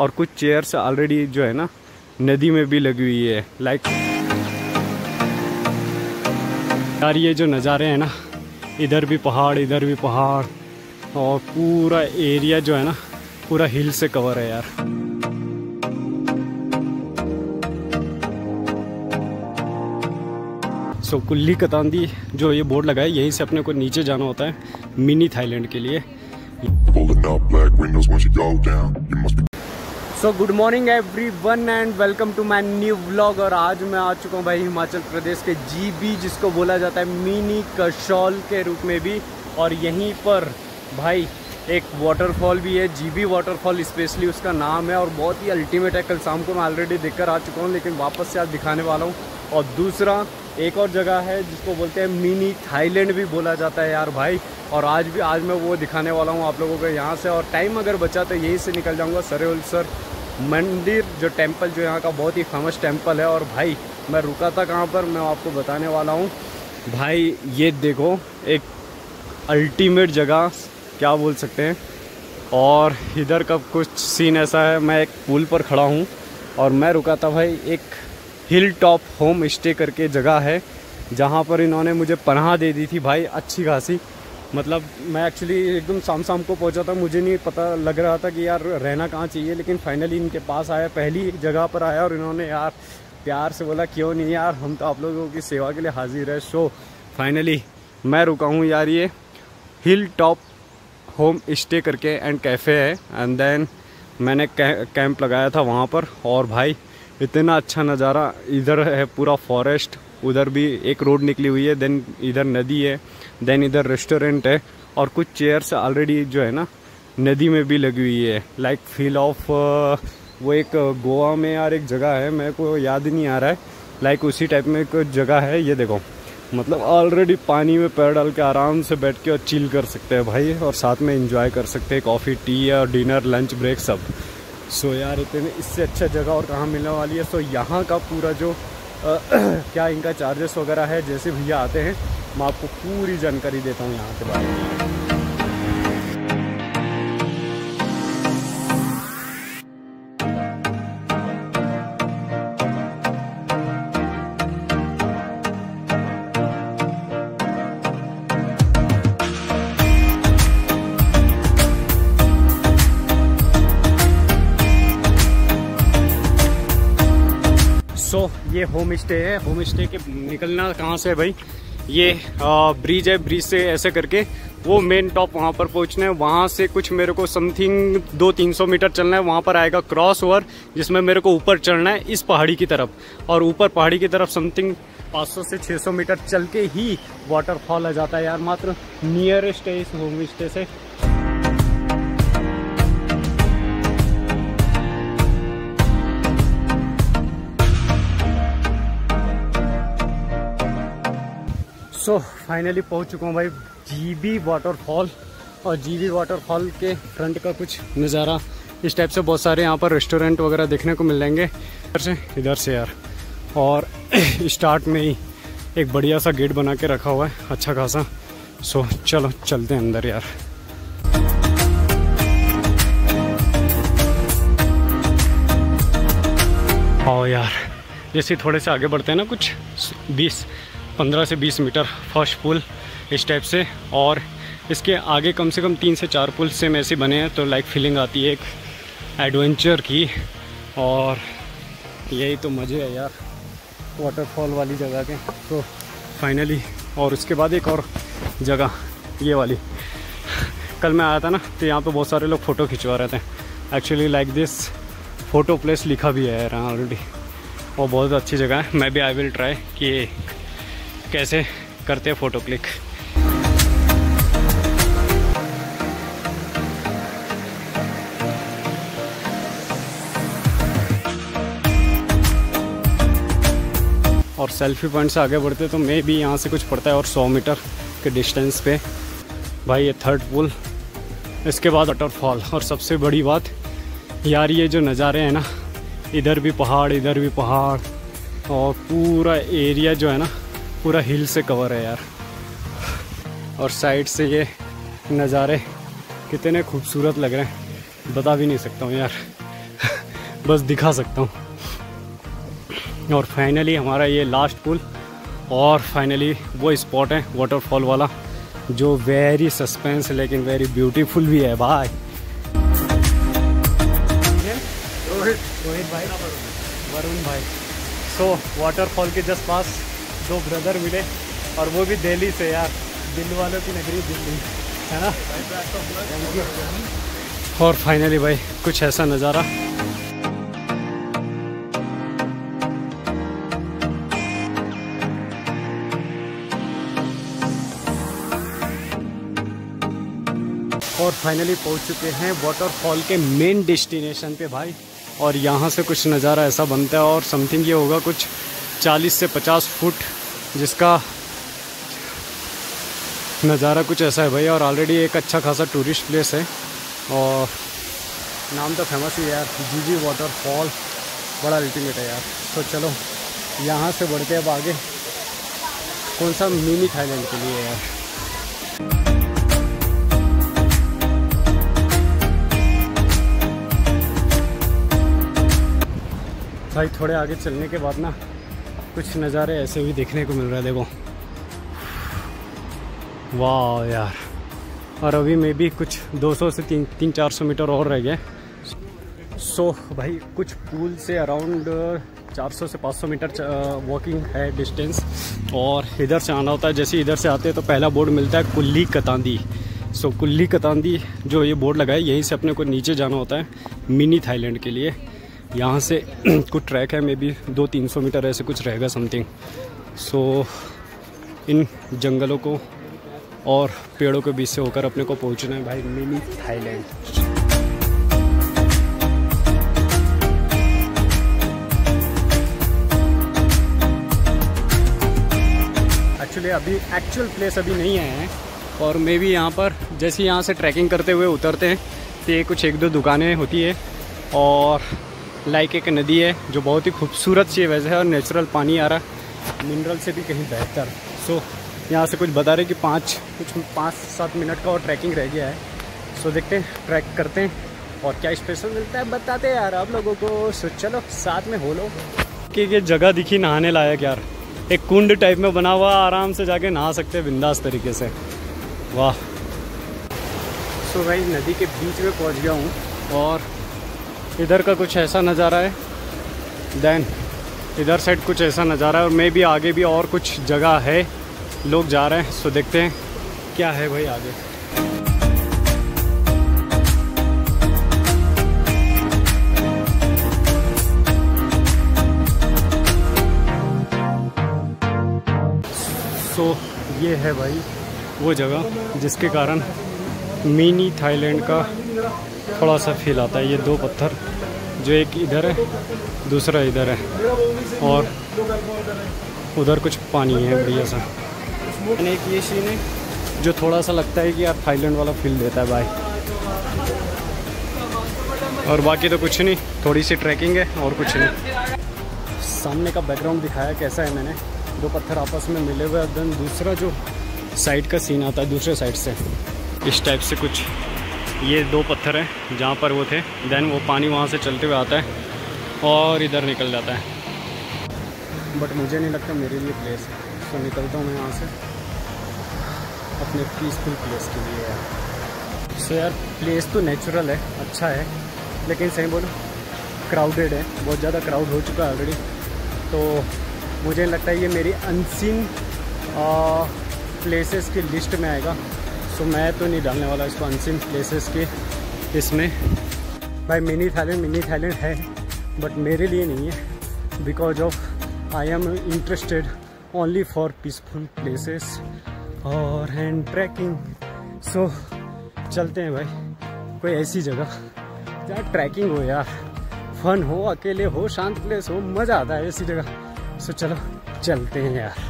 और कुछ chairs already जो है ना नदी में भी लगी हुई है लाइक यार ये जो नज़ारे हैं ना इधर भी पहाड़ इधर भी पहाड़ और पूरा एरिया जो है ना पूरा हिल से कवर है यार। सो so, कुल्ली कतांदी जो ये बोर्ड लगा है यहीं से अपने को नीचे जाना होता है मिनी थाईलैंड के लिए। So good morning everyone and welcome to my new blog और आज मैं आ चुका हूँ भाई हिमाचल प्रदेश के जीबी जिसको बोला जाता है मिनी कसौल के रूप में भी। और यहीं पर भाई एक वाटरफॉल भी है जीबी वाटरफॉल स्पेशली उसका नाम है। और बहुत ही अल्टीमेट है। कल शाम को मैं ऑलरेडी देखकर आ चुका हूँ, लेकिन वापस से आज दिखाने वाला हूँ। और दूसरा एक और जगह है जिसको बोलते हैं मिनी थाईलैंड भी बोला जाता है यार भाई। और आज भी, आज मैं वो दिखाने वाला हूँ आप लोगों को यहाँ से। और टाइम अगर बचा तो यहीं से निकल जाऊँगा सरेउल सर। मंदिर जो टेंपल जो यहाँ का बहुत ही फ़ेमस टेंपल है। और भाई, मैं रुका था कहाँ पर, मैं आपको बताने वाला हूँ। भाई, ये देखो, एक अल्टीमेट जगह, क्या बोल सकते हैं। और इधर का कुछ सीन ऐसा है, मैं एक पुल पर खड़ा हूँ। और मैं रुका था भाई, एक हिल टॉप होम स्टे करके जगह है, जहाँ पर इन्होंने मुझे पनाह दे दी थी भाई, अच्छी खासी। मतलब मैं एक्चुअली एकदम शाम शाम को पहुँचा था, मुझे नहीं पता लग रहा था कि यार रहना कहाँ चाहिए, लेकिन फाइनली इनके पास आया, पहली जगह पर आया और इन्होंने यार प्यार से बोला, क्यों नहीं यार, हम तो आप लोगों की सेवा के लिए हाजिर है सो फाइनली मैं रुका हूँ यार ये हिल टॉप होम स्टे करके एंड कैफ़े है एंड देन मैंने कैंप लगाया था वहाँ पर, और भाई इतना अच्छा नज़ारा इधर है, पूरा फॉरेस्ट उधर भी एक रोड निकली हुई है देन इधर नदी है देन इधर रेस्टोरेंट है, और कुछ चेयर्स ऑलरेडी जो है ना, नदी में भी लगी हुई है। लाइक फील ऑफ़ वो एक गोवा में यार एक जगह है, मेरे को याद नहीं आ रहा है। लाइक उसी टाइप में एक जगह है, ये देखो। मतलब ऑलरेडी पानी में पैर डाल के आराम से बैठ के और चिल कर सकते हैं भाई, और साथ में इंजॉय कर सकते हैं कॉफ़ी टी या डिनर लंच ब्रेक सब। सो so, यार इतने इससे अच्छा जगह और कहाँ मिलने वाली है? सो so, यहाँ का पूरा जो आ, क्या इनका चार्जेस वगैरह है जैसे भैया आते हैं मैं आपको पूरी जानकारी देता हूँ यहाँ के बारे में। सो so, ये होम स्टे है। होम स्टे के निकलना कहाँ से है भाई? ये ब्रिज है ब्रिज से ऐसे करके। वो मेन टॉप वहाँ पर पहुँचना है। वहाँ से कुछ मेरे को समथिंग दो तीन सौ मीटर चलना है। वहाँ पर आएगा क्रॉस ओवर जिसमें मेरे को ऊपर चढ़ना है इस पहाड़ी की तरफ़। और ऊपर पहाड़ी की तरफ़ समथिंग 500 से 600 मीटर चल के ही वाटरफॉल आ जाता है यार मात्र। नियरेस्ट है इस होम स्टे से। सो फाइनली पहुँच चुका हूँ भाई जीबी वाटरफॉल और जीबी वाटरफॉल के फ्रंट का कुछ नज़ारा। इस टाइप से बहुत सारे यहाँ पर रेस्टोरेंट वगैरह देखने को मिल जाएँगे। इधर से? इधर से यार। और स्टार्ट में ही एक बढ़िया सा गेट बना के रखा हुआ है अच्छा खासा। सो चलो चलते हैं अंदर यार। आओ यार जैसे थोड़े से आगे बढ़ते हैं ना कुछ बीस पंद्रह से बीस मीटर फ़र्स्ट पुल इस टाइप से और इसके आगे कम से कम तीन से चार पुल सेम ऐसे बने हैं तो लाइक फीलिंग आती है एक एडवेंचर की और यही तो मज़े है यार वाटरफॉल वाली जगह के। तो फाइनली और उसके बाद एक और जगह, ये वाली। कल मैं आया था ना तो यहाँ पे बहुत सारे लोग फ़ोटो खिंचवा रहे थे। Actually like this photo place लिखा भी है यार ऑलरेडी और बहुत अच्छी जगह है। मैं भी आई विल ट्राई कि कैसे करते हैं फ़ोटो क्लिक और सेल्फी पॉइंट से आगे बढ़ते तो मैं भी यहाँ से कुछ पड़ता है और 100 मीटर के डिस्टेंस पे। भाई, ये थर्ड पुल इसके बाद वाटरफॉल और सबसे बड़ी बात, यार, ये जो नज़ारे हैं ना, इधर भी पहाड़, इधर भी पहाड़, और पूरा एरिया जो है ना पूरा हिल से कवर है यार। और साइड से ये नज़ारे कितने खूबसूरत लग रहे हैं। बता भी नहीं सकता हूँ यार। बस दिखा सकता हूँ। और फाइनली हमारा ये लास्ट पुल और फाइनली वो स्पॉट है वाटरफॉल वाला जो वेरी सस्पेंस लेकिन वेरी ब्यूटीफुल भी है। भाई रोहित रोहित भाई। वरुण भाई। सो so, वाटरफॉल के जस्ट पास दो ब्रदर मिले और वो भी दिल्ली से यार। दिल वालों की नगरी दिल्ली, है ना? और फाइनली भाई, कुछ ऐसा नज़ारा। और फाइनली पहुँच चुके हैं वाटरफॉल के मेन डेस्टिनेशन पे भाई। और यहाँ से कुछ नज़ारा ऐसा बनता है और समथिंग ये होगा कुछ 40 से 50 फुट जिसका नज़ारा कुछ ऐसा है भाई, और ऑलरेडी एक अच्छा खासा टूरिस्ट प्लेस है। और नाम तो फ़ेमस ही है यार जी जी वाटरफॉल बड़ा अल्टीमेट है यार। तो चलो, यहाँ से बढ़ते अब आगे। कौन सा मिनी थाईलैंड के लिए यार? भाई, थोड़े आगे चलने के बाद ना कुछ नज़ारे ऐसे भी देखने को मिल रहा है, देखो। वाह यार। और अभी में भी कुछ 200 से तीन तीन चार सौ मीटर और रह गए सो भाई, कुछ पूल से अराउंड 400 से 500 मीटर वॉकिंग है डिस्टेंस और इधर से आना होता है, जैसे इधर से आते हैं तो पहला बोर्ड मिलता है कुल्ली कतांदी। सो कुल्ली कतांदी जो ये बोर्ड लगा यहीं से अपने को नीचे जाना होता है, मिनी थाईलैंड के लिए। यहाँ से कुछ ट्रैक है मे बी दो तीन सौ मीटर ऐसे कुछ रहेगा समथिंग सो so, इन जंगलों को और पेड़ों के बीच से होकर अपने को पहुँचना है भाई मिनी थाईलैंड एक्चुअली अभी एक्चुअल प्लेस अभी नहीं आए हैं और मे भी यहाँ पर जैसे यहाँ से ट्रैकिंग करते हुए उतरते हैं तो ये कुछ एक दो दुकानें होती है और लाइक एक नदी है जो बहुत ही खूबसूरत सी वैसे है और नेचुरल पानी आ रहा मिनरल से भी कहीं बेहतर। सो so, यहाँ से कुछ बता रहे कि पाँच कुछ पाँच सात मिनट का और ट्रैकिंग रह गया है। सो so, देखते हैं ट्रैक करते हैं और क्या स्पेशल मिलता है बताते हैं यार आप लोगों को। सो चलो साथ में हो लो। कि ये जगह दिखी नहाने लायक यार। एक कुंड टाइप में बना हुआ आराम से जाके नहा सकते हैं बिंदास तरीके से। वाह। सो so, भाई नदी के बीच में पहुँच गया हूँ और इधर का कुछ ऐसा नज़ारा है? देन इधर साइड कुछ ऐसा नज़ारा है और मे भी आगे भी और कुछ जगह है। लोग जा रहे हैं सो देखते हैं क्या है भाई आगे। सो ये है भाई वो जगह जिसके कारण मिनी थाईलैंड का थोड़ा सा फील आता है, ये दो पत्थर, जो एक इधर है, दूसरा इधर है, और उधर कुछ पानी है बढ़िया सा। मैंने एक ये सीन है, जो थोड़ा सा लगता है कि यार थाईलैंड वाला फील देता है भाई और बाकी तो कुछ नहीं, थोड़ी सी ट्रैकिंग है और कुछ नहीं। सामने का बैकग्राउंड दिखाया कैसा है मैंने, दो पत्थर आपस में मिले हुए देन दूसरा जो साइड का सीन आता है, दूसरे साइड से। इस टाइप से कुछ ये दो पत्थर हैं, जहाँ पर वो थे। देन वो पानी वहाँ से चलते हुए आता है और इधर निकल जाता है। बट मुझे नहीं लगता मेरे लिए प्लेस है। तो निकलता हूँ मैं यहाँ से। अपने पीसफुल प्लेस के लिए यार। सो यार प्लेस तो नेचुरल है अच्छा है। लेकिन सही बोलो क्राउडेड है। बहुत ज़्यादा क्राउड हो चुका है ऑलरेडी तो मुझे लगता है ये मेरी अनसीन प्लेसेस की लिस्ट में आएगा। सो मैं तो नहीं डालने वाला इसको अनसिन प्लेसेस के इसमें। भाई मिनी थाईलैंड मिनी थाईलैंड है बट मेरे लिए नहीं है because of I am interested only for peaceful places और हैंड ट्रैकिंग सो चलते हैं भाई, कोई ऐसी जगह जहाँ ट्रैकिंग हो यार। फन हो, अकेले हो, शांत प्लेस हो, मज़ा आता है ऐसी जगह। सो चलो, चलते हैं यार।